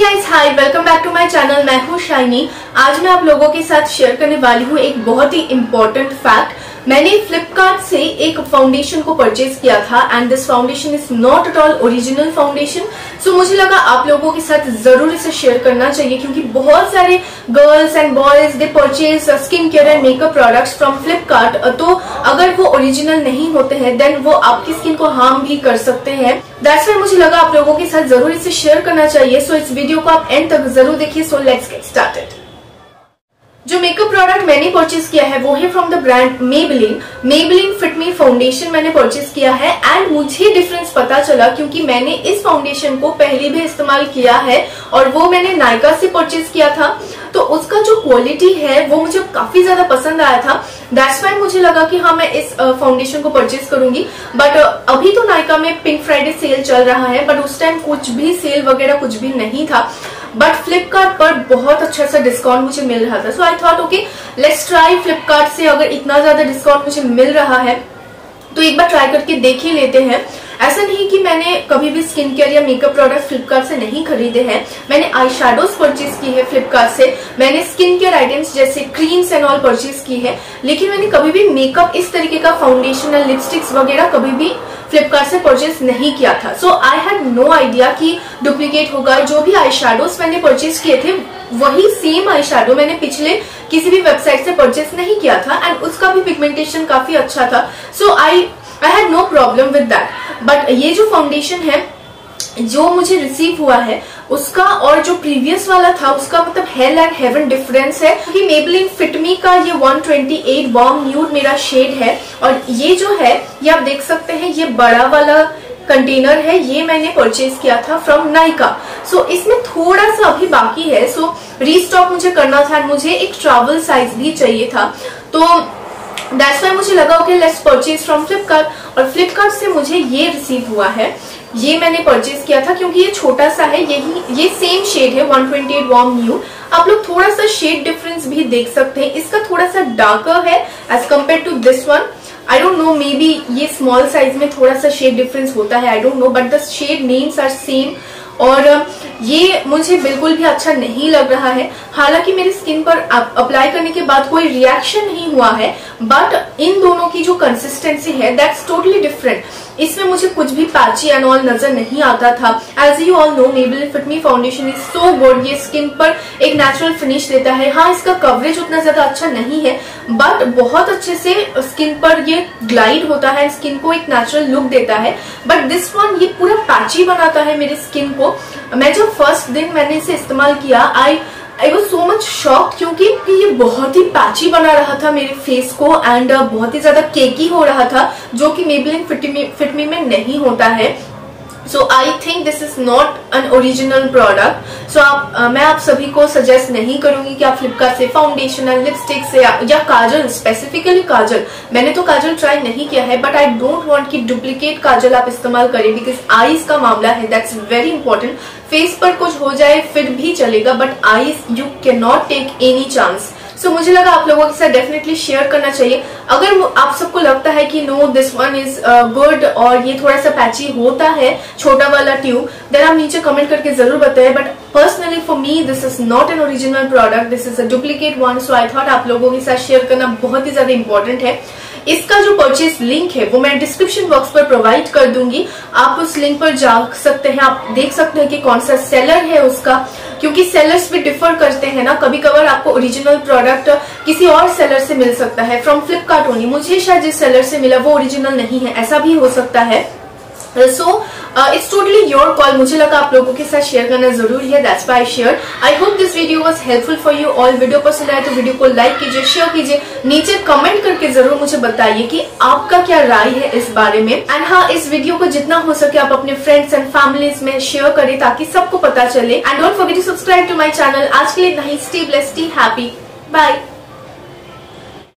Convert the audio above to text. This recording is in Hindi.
Guys hi welcome back to my channel मैं हूँ शाइनी। आज मैं आप लोगों के साथ शेयर करने वाली हूँ एक बहुत ही इम्पोर्टेंट फैक्ट मैंने फ्लिपकार्ट से एक फाउंडेशन को परचेज किया था and this foundation is not at all original foundation so मुझे लगा आप लोगों के साथ ज़रूर इसे शेयर करना चाहिए क्योंकि बहुत सारे girls and boys they purchase skin care and makeup products from Flipkart तो अगर वो ओरिजिनल नहीं होते हैं देन वो आपकी स्किन को हार्म भी कर सकते हैं। दैट्स वाई मुझे लगा आप लोगों के साथ ज़रूर इसे शेयर करना चाहिए। सो so, इस वीडियो को आप एंड तक ज़रूर देखिए। सो लेट्स गेट स्टार्टेड जो मेकअप प्रोडक्ट मैंने परचेज किया है, वो है from the brand Maybelline Maybelline fit me foundation मैंने परचेज किया है एंड मुझे डिफरेंस पता चला क्योंकि मैंने इस फाउंडेशन को पहले भी इस्तेमाल किया है और वो मैंने नायका से परचेज किया था। तो उसका जो क्वालिटी है, वो मुझे काफ़ी ज़्यादा पसंद आया था। दैट्स वाई मुझे लगा कि हाँ मैं इस फाउंडेशन को परचेज करूँगी। बट अभी तो नायका में पिंक फ्राइडे सेल चल रहा है बट उस टाइम कुछ भी सेल वगैरह कुछ भी नहीं था। बट फ्लिपकार्ट पर बहुत अच्छा सा डिस्काउंट मुझे मिल रहा था। So I thought okay let's try Flipkart से अगर इतना ज़्यादा डिस्काउंट मुझे मिल रहा है तो एक बार ट्राई करके देख ही लेते हैं। ऐसा नहीं कि मैंने कभी भी स्किन केयर या मेकअप प्रोडक्ट फ्लिपकार्ट से नहीं खरीदे हैं। मैंने आई शेडोज परचेज की है फ्लिपकार्ट से। मैंने स्किन केयर आइटम्स जैसे क्रीम्स एंड ऑल परचेज की है। लेकिन मैंने कभी भी मेकअप इस तरीके का फाउंडेशन और लिपस्टिक्स वगैरह कभी भी फ्लिपकार्ट से परचेज नहीं किया था। So I had no idea कि डुप्लीकेट होगा। जो भी आई मैंने परचेज किए थे, वही सेम आई मैंने पिछले किसी भी वेबसाइट से परचेज नहीं किया था। एंड उसका भी पिगमेंटेशन काफ़ी अच्छा था। So I I had no problem with that but ये जो फाउंडेशन है जो मुझे रिसीव हुआ है उसका और जो प्रीवियस वाला था उसका मतलब हेल एंड हेवन डिफरेंस है। क्योंकि मेबलिन फिटमी का ये 128 वॉर्म न्यूड मेरा शेड है और ये जो है ये आप देख सकते हैं ये बड़ा वाला कंटेनर है ये मैंने परचेज किया था फ्रॉम नाइका सो इसमें थोड़ा सा अभी बाकी है सो so, रीस्टॉक मुझे करना था मुझे एक ट्रैवल साइज़ भी चाहिए था। तो दैट्स वाई मुझे लगा okay let's purchase from Flipkart और फ्लिपकार्ट से मुझे ये रिसीव हुआ है। ये मैंने परचेज किया था क्योंकि ये छोटा सा है, यही, ये सेम शेड है 128 ट्वेंटी वॉर्म न्यू आप लोग थोड़ा सा शेड डिफरेंस भी देख सकते हैं। इसका थोड़ा सा डार्कर है as compare to this one I don't know maybe ये स्मॉल साइज़ में थोड़ा सा शेड डिफरेंस होता है I don't know but the shade names are same और ये मुझे बिल्कुल भी अच्छा नहीं लग रहा है। हालाँकि मेरी स्किन पर अप्लाई करने के बाद कोई रिएक्शन नहीं हुआ है बट इन दोनों की जो कंसिस्टेंसी है दैट्स टोटली डिफरेंट इसमें मुझे कुछ भी पैची एंड ऑल नज़र नहीं आता था. As you all know Maybelline fit me foundation is so good ये स्किन पर एक नेचुरल फिनिश देता है. हाँ इसका कवरेज उतना ज़्यादा अच्छा नहीं है बट बहुत अच्छे से स्किन पर ये ग्लाइड होता है स्किन को एक नेचुरल लुक देता है. बट दिस वन ये पूरा पैची बनाता है मेरी स्किन को. मैं जब फ़र्स्ट दिन मैंने इसे इस्तेमाल किया I I was so much shock क्योंकि ये बहुत ही पैची बना रहा था मेरे फेस को एंड uh, बहुत ही ज़्यादा केकी हो रहा था जो कि मेबलिन फिटमी फिटमी में नहीं होता है। So I think this is not an original product so आप uh, मैं आप सभी को सजेस्ट नहीं करूँगी कि आप फ्लिपकार्ट से फाउंडेशन एंड लिपस्टिक से या, या काजल स्पेसिफिकली काजल। मैंने तो काजल ट्राई नहीं किया है बट आई डोंट वांट कि डुप्लीकेट काजल आप इस्तेमाल करें बिकॉज़ आईज का मामला है दैट्स वेरी इंपॉर्टेंट फेस पर कुछ हो जाए फिर भी चलेगा but eyes you can not take any chance so so, मुझे लगा आप लोगों के साथ डेफिनेटली शेयर करना चाहिए। अगर आप सबको लगता है कि no this one is good और ये थोड़ा सा पैची होता है छोटा वाला ट्यूब देन आप नीचे कमेंट करके ज़रूर बताएँ। But personally for me this is not an original product this is a duplicate one so I thought आप लोगों के साथ शेयर करना बहुत ही ज़्यादा इंपॉर्टेंट है। इसका जो परचेज लिंक है वो मैं डिस्क्रिप्शन बॉक्स पर प्रोवाइड कर दूँगी। आप उस लिंक पर जा सकते हैं। आप देख सकते हैं कि कौन सा सेलर है उसका। क्योंकि सेलर्स भी डिफर करते हैं ना कभी कभार आपको ओरिजिनल प्रोडक्ट किसी और सेलर से मिल सकता है। फ्रॉम फ्लिपकार्ट ओनली मुझे शायद जिस सेलर से मिला, वो ओरिजिनल नहीं है। ऐसा भी हो सकता है। So it's totally your call मुझे लगा आप लोगों के साथ शेयर करना ज़रूरी है. That's why share I hope this video was helpful for you all video पसंद आए तो वीडियो को लाइक कीजिए शेयर कीजिए. नीचे कमेंट करके ज़रूर मुझे बताइए कि आपका क्या राय है इस बारे में. एंड हाँ इस वीडियो को जितना हो सके आप अपने फ्रेंड्स एंड फैमिलीज़ में शेयर करें ताकि सबको पता चले. And don't forget to subscribe to my channel आज के लिए नहीं stay bless stay happy bye